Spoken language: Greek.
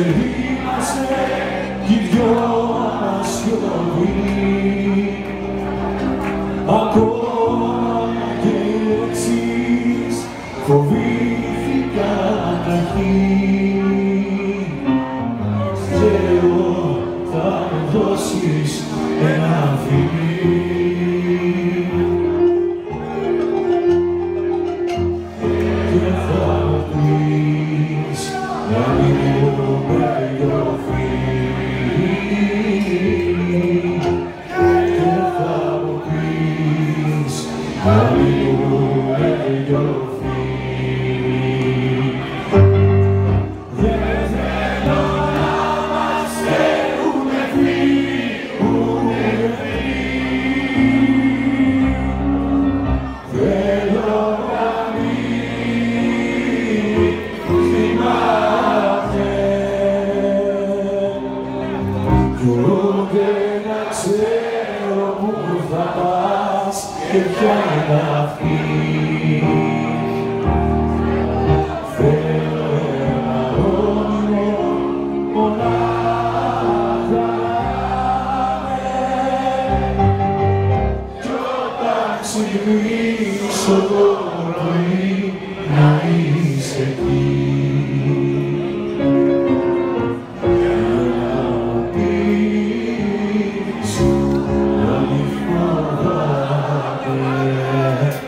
είμαστε κι οι δυο μας σιωπή. Ακόμα και εξής φοβήθηκα να και εγώ θα μου δώσεις ένα φιλί πού θα πας και ποια είναι αυτή. Θέλω ένα όνειρο. Μονάχα κι όταν ξυπνήσω το πρωί να είσαι εκεί 네.